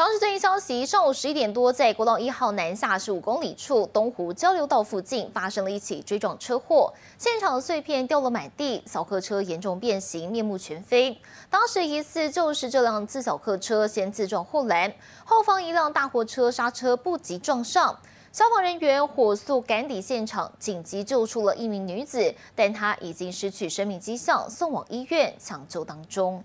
长时最新消息：上午十一点多，在国道一号南下十五公里处东湖交流道附近，发生了一起追撞车祸。现场的碎片掉落满地，小客车严重变形，面目全非。当时疑似就是这辆自小客车先自撞护栏，后方一辆大货车刹车不及撞上。消防人员火速赶抵现场，紧急救出了一名女子，但她已经失去生命迹象，送往医院抢救当中。